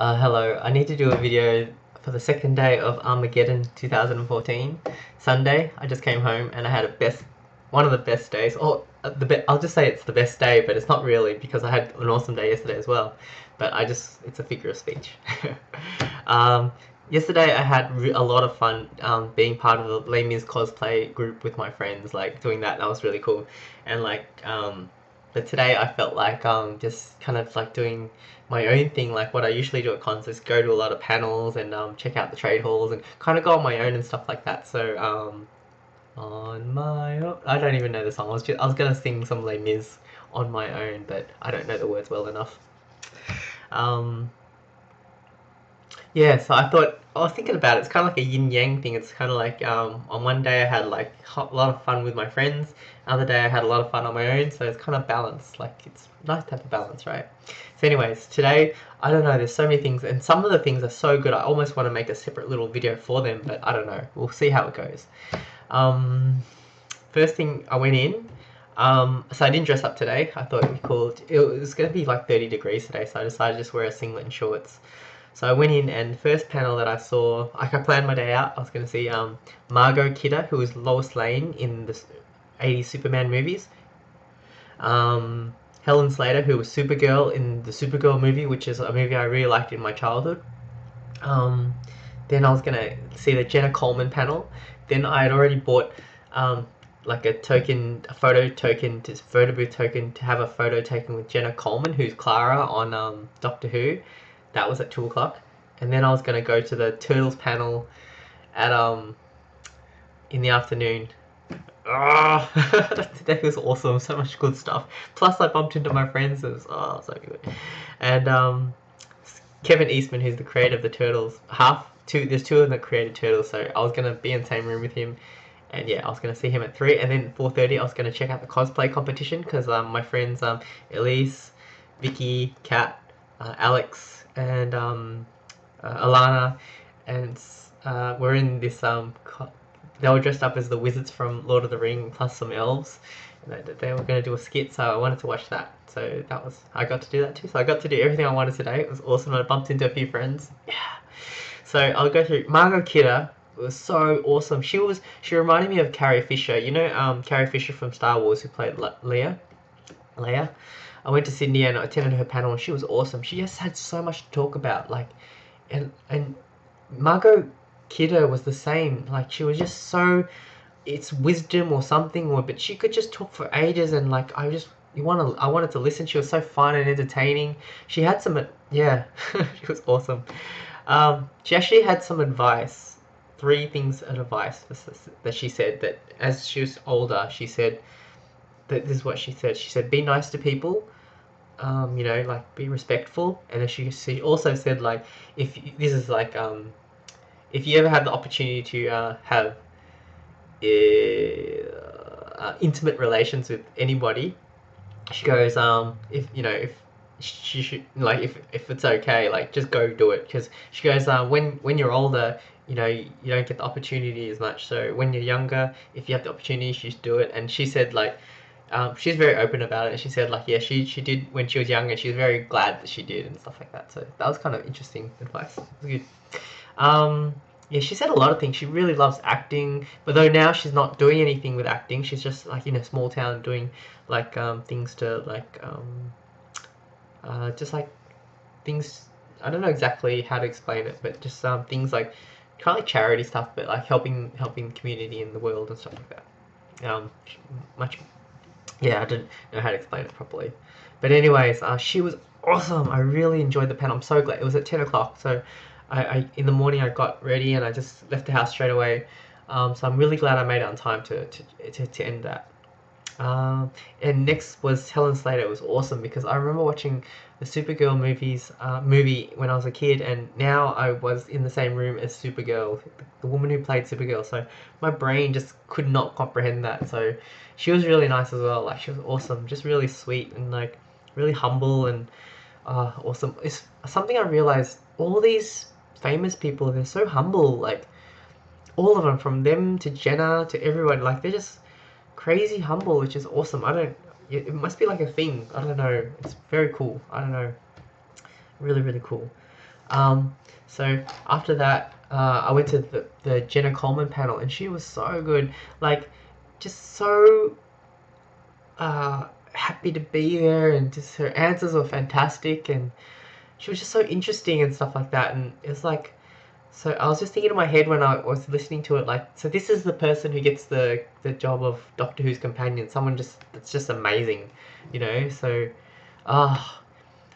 Uh, hello, I need to do a video for the second day of Armageddon 2014. Sunday, I just came home and I had a best, one of the best days. Or uh, the be- I'll just say it's the best day, but it's not really because I had an awesome day yesterday as well. But I just, it's a figure of speech. um, yesterday I had a lot of fun um, being part of the Les cosplay group with my friends, like doing that. That was really cool. And like, um, but today I felt like um, just kind of like doing my own thing, like what I usually do at concerts, go to a lot of panels and um, check out the trade halls and kind of go on my own and stuff like that. So um, on my own, I don't even know the song. I was just, I was gonna sing some Les Mis on my own, but I don't know the words well enough. Um, yeah, so I thought I was thinking about it. It's kind of like a yin yang thing. It's kind of like um, on one day I had like a lot of fun with my friends. Other day I had a lot of fun on my own. So it's kind of balanced. Like it's nice to have a balance, right? So, anyways, today I don't know. There's so many things, and some of the things are so good. I almost want to make a separate little video for them, but I don't know. We'll see how it goes. Um, first thing I went in. Um, so I didn't dress up today. I thought it'd be cool. It was going to be like 30 degrees today, so I decided to just wear a singlet and shorts. So I went in, and the first panel that I saw, like I planned my day out. I was going to see um, Margot Kidder, who was Lois Lane in the 80s Superman movies. Um, Helen Slater, who was Supergirl in the Supergirl movie, which is a movie I really liked in my childhood. Um, then I was gonna see the Jenna Coleman panel. Then I had already bought um, like a token, a photo token, to photo booth token to have a photo taken with Jenna Coleman, who's Clara on um, Doctor Who. That was at two o'clock, and then I was gonna go to the Turtles panel at um in the afternoon Oh, today was awesome. So much good stuff. Plus, I bumped into my friends. It was oh, so good. And um, Kevin Eastman, who's the creator of the Turtles, half two. There's two of them that created Turtles, so I was gonna be in the same room with him. And yeah, I was gonna see him at three, and then four thirty, I was gonna check out the cosplay competition because um, my friends um, Elise, Vicky, Kat, uh, Alex, and um, uh, Alana, and uh, we're in this um, they were dressed up as the wizards from Lord of the Ring plus some elves. And they, they were going to do a skit, so I wanted to watch that. So that was I got to do that too. So I got to do everything I wanted today. It was awesome. I bumped into a few friends. Yeah. So I'll go through Margot Kidder was so awesome. She was she reminded me of Carrie Fisher. You know um, Carrie Fisher from Star Wars who played Le- Leia. Leia. I went to Sydney and I attended her panel and she was awesome. She just had so much to talk about. Like, and and Margot Kidder was the same. Like she was just so it's wisdom or something or but she could just talk for ages and like I just you want to I wanted to listen. She was so fun and entertaining. She had some yeah, she was awesome. Um, she actually had some advice, three things of advice that she said that as she was older, she said this is what she said. She said, "Be nice to people." Um, you know, like be respectful, and then she, she also said like if this is like um, if you ever have the opportunity to uh, have uh, uh, intimate relations with anybody, she goes, um, if you know, if she should like, if if it's okay, like just go do it, because she goes, uh, when when you're older, you know, you don't get the opportunity as much. So when you're younger, if you have the opportunity, you should do it. And she said like. Um, she's very open about it. She said like yeah, she she did when she was younger. She was very glad that she did and stuff like that. So that was kind of interesting advice. It was good. Um, yeah, she said a lot of things. She really loves acting, but though now she's not doing anything with acting, she's just like in a small town doing like um, things to like um, uh, just like things. I don't know exactly how to explain it, but just um, things like kind of like charity stuff, but like helping helping community in the world and stuff like that. Um, much. Yeah, I didn't know how to explain it properly, but anyways, uh, she was awesome. I really enjoyed the panel. I'm so glad it was at ten o'clock, so I, I in the morning I got ready and I just left the house straight away. Um, so I'm really glad I made it on time to to, to, to end that. Um, and next was Helen Slater. It was awesome because I remember watching the Supergirl movies uh, movie when I was a kid, and now I was in the same room as Supergirl, the woman who played Supergirl. So my brain just could not comprehend that. So she was really nice as well. Like she was awesome, just really sweet and like really humble and uh, awesome. It's something I realized. All these famous people, they're so humble. Like all of them, from them to Jenna to everyone, like they're just crazy humble, which is awesome. I don't. It must be like a thing. I don't know. It's very cool. I don't know. Really, really cool. Um, so after that, uh, I went to the, the Jenna Coleman panel, and she was so good. Like, just so uh, happy to be there, and just her answers were fantastic, and she was just so interesting and stuff like that. And it was like, so I was just thinking in my head when I was listening to it, like, so this is the person who gets the the job of Doctor Who's companion, someone just that's just amazing, you know. So, ah,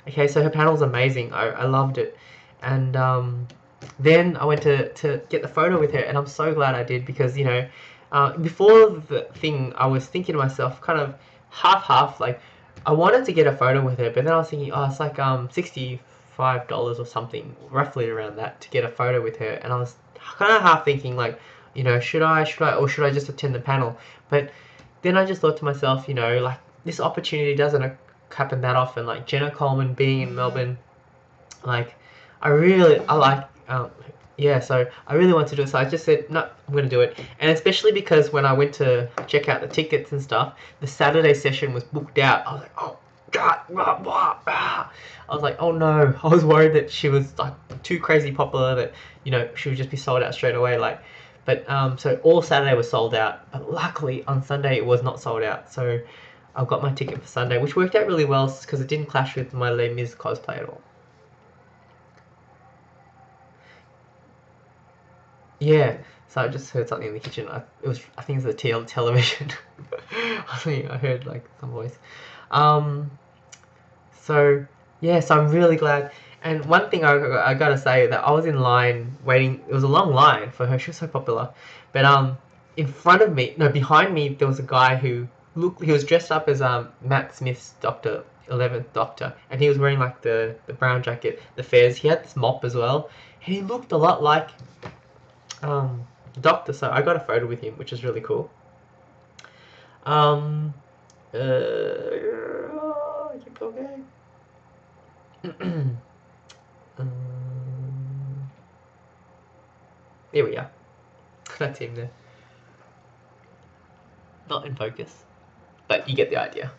okay, so her panel's amazing. I I loved it, and um, then I went to to get the photo with her, and I'm so glad I did because you know, uh, before the thing, I was thinking to myself, kind of half half, like. I wanted to get a photo with her, but then I was thinking, oh, it's like um sixty five dollars or something, roughly around that, to get a photo with her. And I was kind of half thinking like, you know, should I, should I, or should I just attend the panel? But then I just thought to myself, you know, like this opportunity doesn't happen that often. Like Jenna Coleman being in Melbourne, like I really, I like, um, yeah. So I really want to do it. So I just said, no, I'm gonna do it. And especially because when I went to check out the tickets and stuff, the Saturday session was booked out. I was like, oh God, blah, blah, blah. I was like, oh no. I was worried that she was like too crazy popular that you know she would just be sold out straight away. Like, but um, so all Saturday was sold out. But luckily on Sunday it was not sold out. So I got my ticket for Sunday, which worked out really well because it didn't clash with my Les Mis cosplay at all. Yeah. So I just heard something in the kitchen. I, it was I think it's the TL television. I think I heard like some voice. Um, so yeah, so I'm really glad. And one thing I, I gotta say that I was in line waiting. It was a long line for her. She was so popular, but um, in front of me, no, behind me, there was a guy who looked. He was dressed up as um Matt Smith's Doctor, Eleventh Doctor, and he was wearing like the the brown jacket, the fez. He had this mop as well, and he looked a lot like um Doctor. So I got a photo with him, which is really cool. Um, uh, keep talking. um, there we are. That's him there. Not in focus, but you get the idea.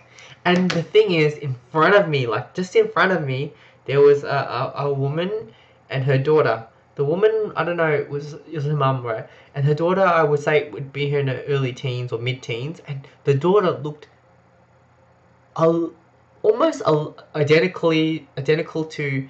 And the thing is, in front of me, like just in front of me, there was a, a, a woman and her daughter. The woman, I don't know, it was it was her mum, right? And her daughter, I would say, would be in her early teens or mid teens, and the daughter looked almost identically identical to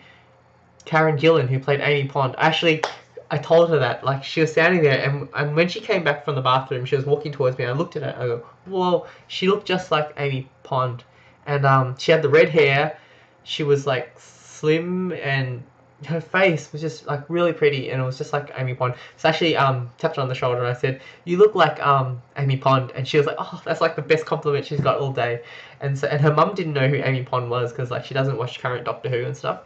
Karen Gillan, who played Amy Pond. Actually, I told her that, like, she was standing there, and, and when she came back from the bathroom, she was walking towards me, and I looked at her, and I go, whoa, she looked just like Amy Pond. And um, she had the red hair, she was, like, slim, and her face was just, like, really pretty, and it was just like Amy Pond. So actually um, tapped her on the shoulder, and I said, you look like um, Amy Pond, and she was like, oh, that's, like, the best compliment she's got all day. And so, and her mum didn't know who Amy Pond was, because, like, she doesn't watch current Doctor Who and stuff.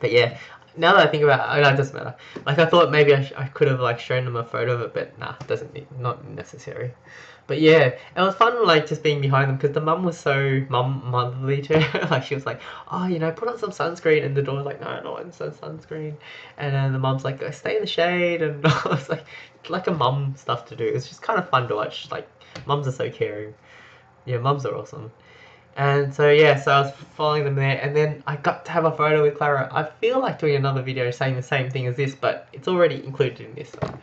But yeah, now that I think about it, it doesn't matter. Like I thought maybe I, I could have like shown them a photo of it, but nah, doesn't need, not necessary. But yeah, it was fun like just being behind them because the mum was so mum motherly to her. like she was like, oh, you know, put on some sunscreen, and the daughter's like, no, no, it's no sunscreen. And then the mum's like, stay in the shade, and I was like, like a mum stuff to do. It's just kind of fun to watch. Like mums are so caring. Yeah, mums are awesome. And so yeah, so I was following them there, and then I got to have a photo with Clara. I feel like doing another video saying the same thing as this, but it's already included in this, so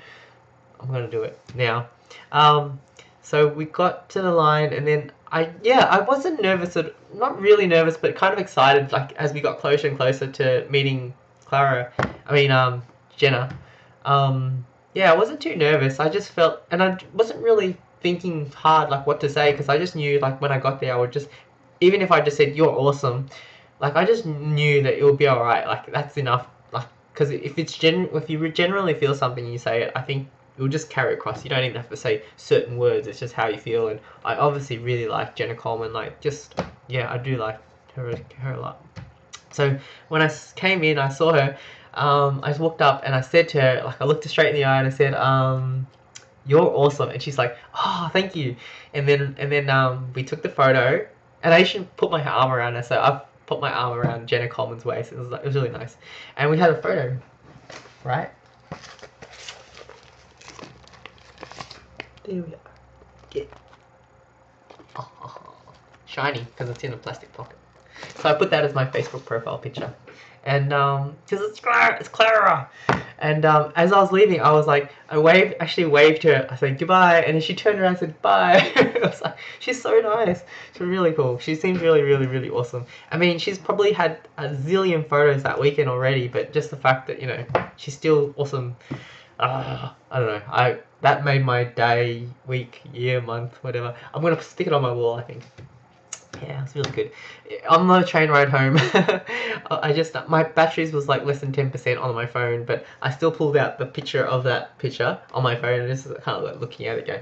I'm gonna do it now. Um, so we got to the line, and then I yeah, I wasn't nervous, at, not really nervous, but kind of excited. Like as we got closer and closer to meeting Clara, I mean um, Jenna. Um, yeah, I wasn't too nervous. I just felt, and I wasn't really thinking hard like what to say because I just knew like when I got there I would just even if I just said you're awesome, like I just knew that it would be alright. Like that's enough. Like because if it's gen if you generally feel something, you say it. I think it will just carry across. You don't even have to say certain words. It's just how you feel. And I obviously really like Jenna Coleman. Like just yeah, I do like her her a lot. So when I came in, I saw her. Um, I just walked up and I said to her, like I looked her straight in the eye and I said, um, "You're awesome." And she's like, "Oh, thank you." And then and then um, we took the photo and I should put my arm around her, so I've put my arm around Jenna Coleman's waist. It was, like, it was really nice. And we had a photo, right? There we are. Get. Oh, shiny, because it's in a plastic pocket. So I put that as my Facebook profile picture. and um, because it's Clara, it's Clara. And um, as I was leaving, I was like, I waved, actually waved her. I said goodbye, and then she turned around and said bye. I was like, she's so nice. She's really cool. She seems really, really, really awesome. I mean, she's probably had a zillion photos that weekend already, but just the fact that you know she's still awesome. Uh, I don't know. I that made my day, week, year, month, whatever. I'm gonna stick it on my wall. I think. Yeah, it's really good. On the train ride home, I just my batteries was like less than ten percent on my phone, but I still pulled out the picture of that picture on my phone and just kind of like looking at it, going,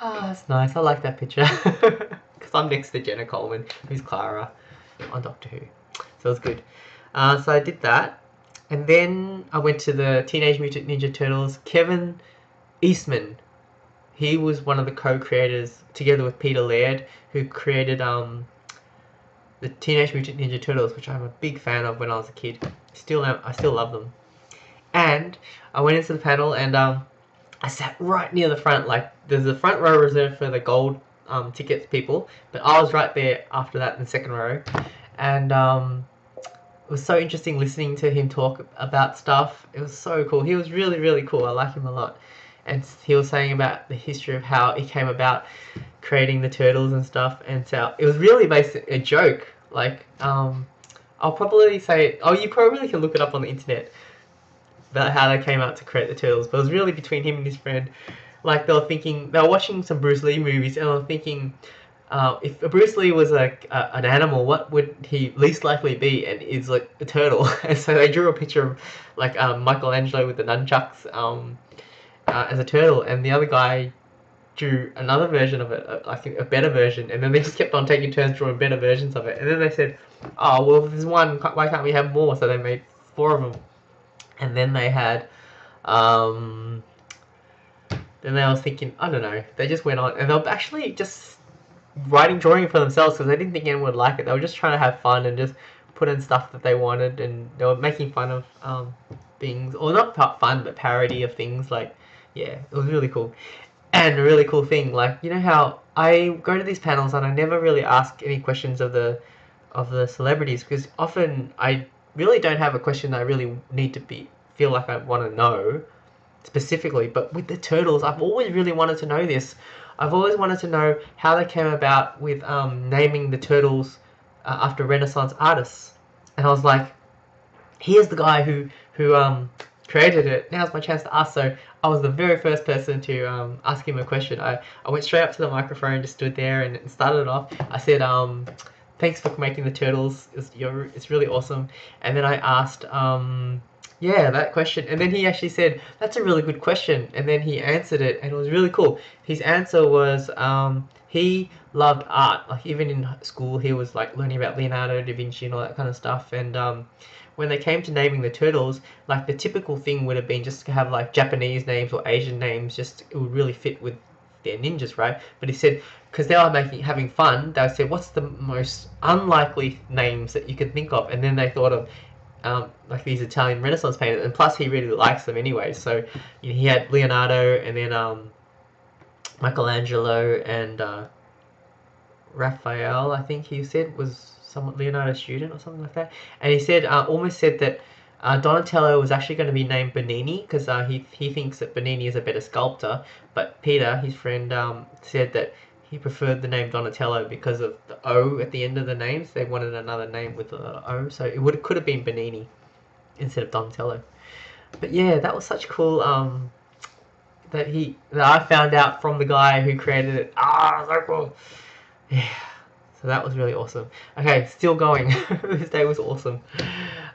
"Ah, oh, that's nice. I like that picture." Because I'm next to Jenna Coleman, who's Clara on Doctor Who, so it's good. Uh, so I did that, and then I went to the Teenage Mutant Ninja Turtles. Kevin Eastman. He was one of the co-creators together with Peter Laird who created um, the Teenage Mutant Ninja Turtles which I'm a big fan of when I was a kid. Still am, I still love them. And I went into the panel and um, I sat right near the front like there's a front row reserved for the gold um, tickets people but I was right there after that in the second row. And um, was so interesting listening to him talk about stuff. It was so cool. He was really really cool. I like him a lot. And he was saying about the history of how it came about creating the turtles and stuff. And so it was really basically a joke. Like um i'll probably say oh you probably can look it up on the internet about how they came out to create the turtles. But it was really between him and his friend. Like they were thinking they were watching some bruce lee movies and they were thinking uh, if Bruce Lee was a, a, an animal, what would he least likely be? And is like a turtle. and so they drew a picture of like um, Michelangelo with the nunchucks, um, uh, as a turtle, and the other guy drew another version of it, uh, I think a better version, and then they just kept on taking turns drawing better versions of it. And then they said, "Oh well, if there's one, why can't we have more?" So they made four of them, and then they had, um, then I was thinking, I don't know, they just went on, and they were actually just writing drawing for themselves because they didn't think anyone would like it. They were just trying to have fun and just put in stuff that they wanted, and they were making fun of um, things, or not fun, but parody of things like yeah, it was really cool. And a really cool thing, like you know how I go to these panels and I never really ask any questions of the of the celebrities because often I really don't have a question that I really need to be feel like I want to know specifically. But with the turtles, I've always really wanted to know this. I've always wanted to know how they came about with um, naming the turtles uh, after Renaissance artists. And I was like, here's the guy who who um, created it. Now's my chance to ask. So I was the very first person to um, ask him a question. I, I went straight up to the microphone, just stood there and started it off. I said, um, thanks for making the turtles. It's, it's really awesome. And then I asked, um, yeah, that question. And then he actually said, that's a really good question. And then he answered it and it was really cool. His answer was, um, he loved art. Like even in school, he was like learning about Leonardo da Vinci and all that kind of stuff. And um, when they came to naming the turtles, like the typical thing would have been just to have like Japanese names or Asian names, just it would really fit with their ninjas, right? But he said because they were making having fun, they said what's the most unlikely names that you could think of, and then they thought of um, like these Italian Renaissance painters, and plus he really likes them anyway. So you know, he had Leonardo, and then um, Michelangelo, and uh, Raphael. I think he said was somewhat Leonardo's student or something like that, and he said uh, almost said that uh, Donatello was actually going to be named Bernini because uh, he he thinks that Bernini is a better sculptor, but Peter, his friend, um, said that he preferred the name Donatello because of the O at the end of the names. They wanted another name with the O, so it would could have been Benini instead of Donatello. But yeah, that was such cool. Um, that he that I found out from the guy who created it. Ah, so cool. Yeah. So that was really awesome. Okay, still going. this day was awesome.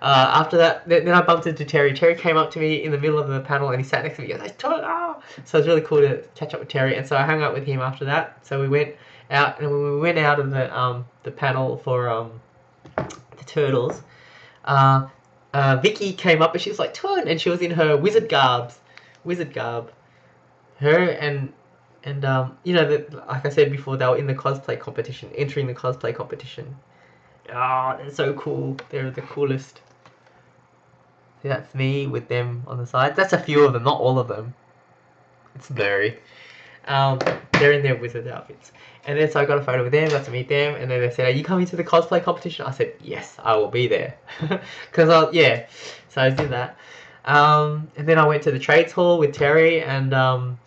Uh, after that, then I bumped into Terry. Terry came up to me in the middle of the panel and he sat next to me. He goes, ah! So it was really cool to catch up with Terry. And so I hung out with him after that. So we went out, and when we went out of the um, the panel for um, the turtles, uh, uh, Vicky came up and she was like, Turn! And she was in her wizard garbs. Wizard garb. Her and and um, you know, the, like I said before, they were in the cosplay competition, entering the cosplay competition. Ah, oh, they're so cool. They're the coolest. See, that's me with them on the side. That's a few of them, not all of them. It's blurry. Um, they're in their wizard outfits. And then so I got a photo with them, got to meet them, and then they said, "Are you coming to the cosplay competition?" I said, "Yes, I will be there," because I yeah. So I did that, um, and then I went to the trades hall with Terry, and um,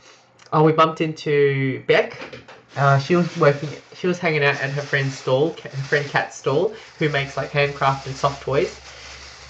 oh, we bumped into Beck. Uh, she was working. She was hanging out at her friend's stall, her friend Kat's stall, who makes like handcrafted soft toys,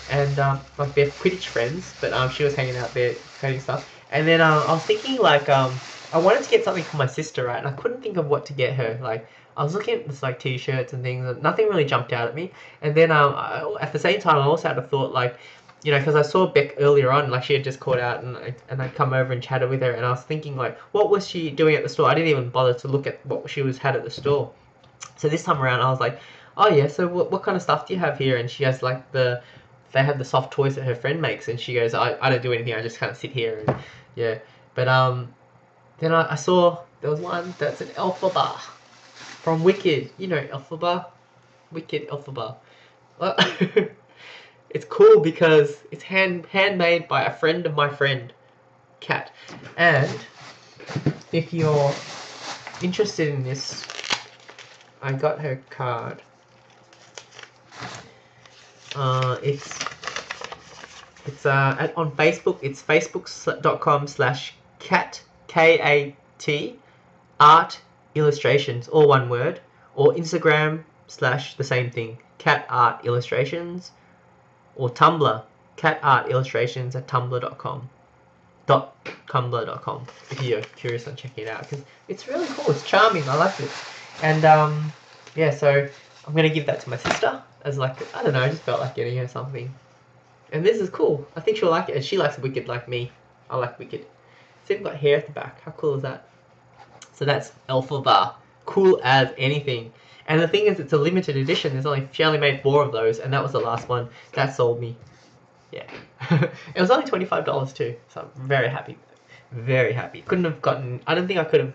and um, like they're Quidditch friends. But um, she was hanging out there trading stuff, and then um, I was thinking like um I wanted to get something for my sister, right? And I couldn't think of what to get her. Like, I was looking at this like t-shirts and things, and nothing really jumped out at me. And then um, I, at the same time, I also had a thought like, you know, because I saw Beck earlier on, like she had just called out, and I, and I'd come over and chatted with her, and I was thinking like, what was she doing at the store? I didn't even bother to look at what she was had at the store. So this time around, I was like, oh yeah, so what, what kind of stuff do you have here? And she has like the, they have the soft toys that her friend makes, and she goes, I, I don't do anything, I just kind of sit here, and yeah. But um, then I, I saw there was one that's an Elphaba from Wicked. You know Elphaba? Wicked Elphaba. Well, it's cool because it's hand handmade by a friend of my friend, Kat. And if you're interested in this, I got her card. Uh, it's it's uh at, on Facebook. It's facebook.com slash cat K A T art illustrations, all one word, or Instagram slash the same thing, cat art illustrations, or Tumblr, cat art illustrations at tumblr.com. Dot tumblr.com if you're curious on checking it out because it's really cool it's charming I like it and um yeah so I'm gonna give that to my sister as like I don't know I just felt like getting her something and this is cool I think she'll like it and she likes Wicked like me I like Wicked See, it's even got hair at the back. How cool is that? So that's Elphaba. Cool as anything. And the thing is, it's a limited edition. There's only she only made four of those, and that was the last one. That sold me. Yeah, it was only twenty five dollars too. So I'm very happy. Very happy. Couldn't have gotten. I don't think I could have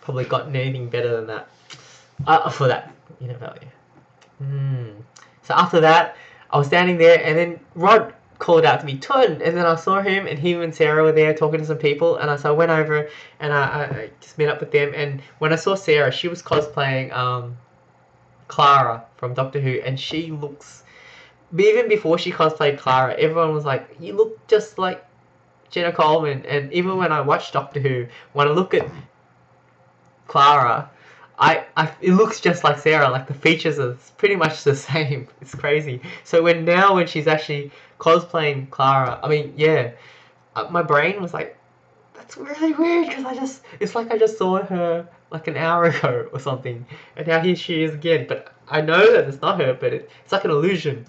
probably gotten anything better than that. Uh, for that you know value. Mm. So after that, I was standing there, and then Rod called out to me, Tun! And then I saw him, and him and Sarah were there talking to some people. And I, so I went over and I, I just met up with them. And when I saw Sarah, she was cosplaying um, Clara from Doctor Who, and she looks. Even before she cosplayed Clara, everyone was like, "You look just like Jenna Coleman." And even when I watch Doctor Who, when I look at Clara, I, I it looks just like Sarah. Like the features are pretty much the same. It's crazy. So when now when she's actually cosplaying Clara, I mean, yeah, uh, my brain was like, that's really weird because I just it's like I just saw her like an hour ago or something, and now here she is again. But I know that it's not her, but it, it's like an illusion.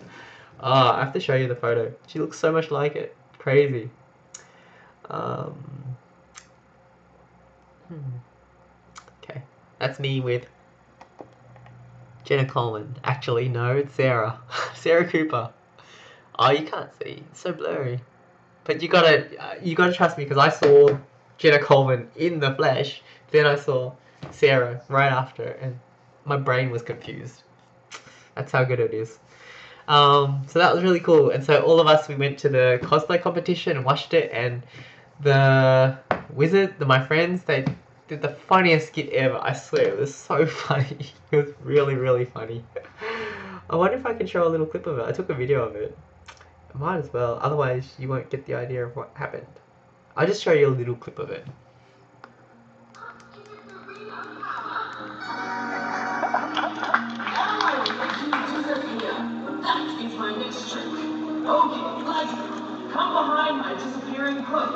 Uh, I have to show you the photo. She looks so much like it. Crazy. Um. Hmm. That's me with Jenna Coleman. Actually, no, it's Sarah. Sarah Cooper. Oh, you can't see. It's so blurry. But you gotta, you gotta trust me because I saw Jenna Coleman in the flesh. Then I saw Sarah right after, and my brain was confused. That's how good it is. Um, so that was really cool. And so all of us, we went to the cosplay competition and watched it. And the wizard, the, my friends, they did the funniest skit ever. I swear, it was so funny. it was really, really funny. I wonder if I can show a little clip of it. I took a video of it. I might as well, otherwise you won't get the idea of what happened. I'll just show you a little clip of it. Okay, come behind my disappearing hook.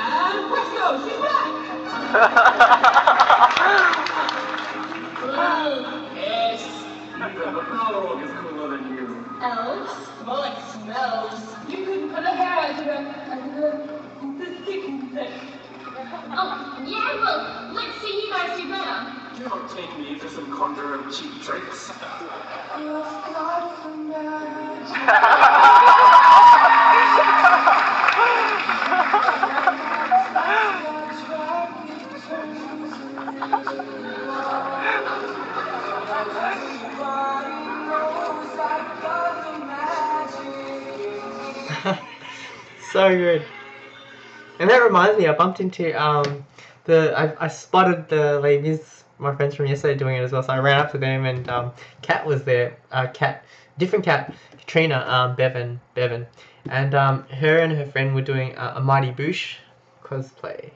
And presto, she's back! Oh, yeah, well, let's see you guys do better. Don't take me for some conjurer and cheap tricks. so good. And that reminds me, I bumped into um, the I, I spotted the ladies, my friends from yesterday doing it as well. So I ran up to them and um, Kat was there. Uh, Kat, different Kat, Katrina, um, Bevan, Bevan, and um, her and her friend were doing uh, a Mighty Boosh cosplay.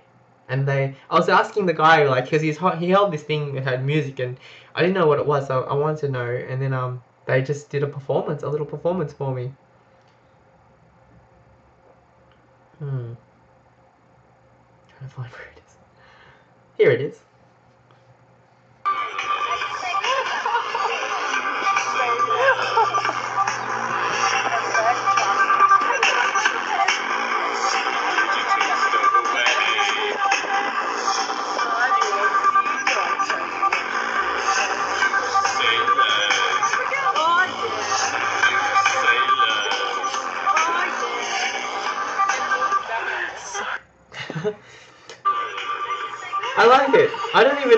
And they, I was asking the guy like, cause he's he held this thing that had music, and I didn't know what it was, so I wanted to know. And then um, they just did a performance, a little performance for me. Hmm. Here it is.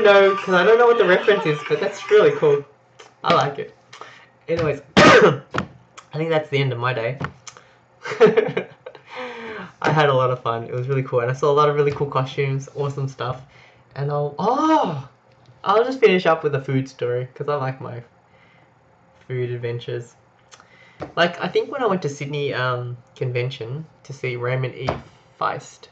Know because I don't know what the reference is, but that's really cool. I like it. Anyways, I think that's the end of my day. I had a lot of fun. It was really cool, and I saw a lot of really cool costumes, awesome stuff. And I'll oh, I'll just finish up with a food story because I like my food adventures. Like I think when I went to Sydney um, convention to see Raymond E. Feist,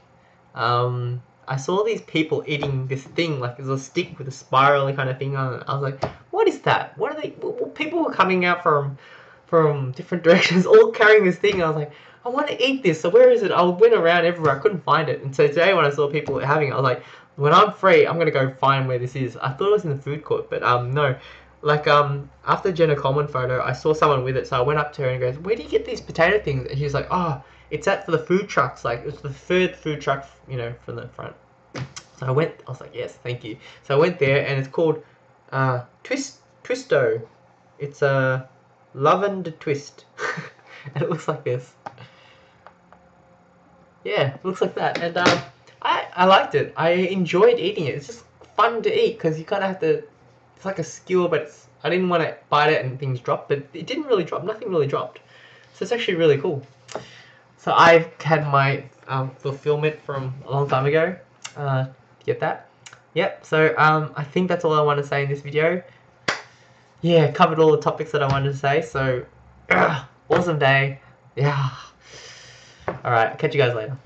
um, I saw these people eating this thing, like it was a stick with a spirally kind of thing on it. I was like, what is that? What are they? People were coming out from from different directions, all carrying this thing. I was like, I want to eat this. So where is it? I went around everywhere. I couldn't find it. And so today when I saw people having it, I was like, when I'm free, I'm gonna go find where this is. I thought it was in the food court, but um no. Like um after Jenna Coleman photo, I saw someone with it, so I went up to her and goes, "Where do you get these potato things?" And she's like, "Oh, it's at for the food trucks. Like it's the third food truck, you know, from the front." So I went. I was like, "Yes, thank you." So I went there, and it's called uh, Twist Twisto. It's a lavender twist, and it looks like this. Yeah, looks like that, and um, I I liked it. I enjoyed eating it. It's just fun to eat because you kind of have to. It's like a skewer, but it's. I didn't want to bite it and things drop, but it didn't really drop. Nothing really dropped. So it's actually really cool. So I've had my um, fulfillment from a long time ago. Uh, get that? Yep. So um, I think that's all I want to say in this video. Yeah, covered all the topics that I wanted to say. So awesome day. Yeah. All right. Catch you guys later.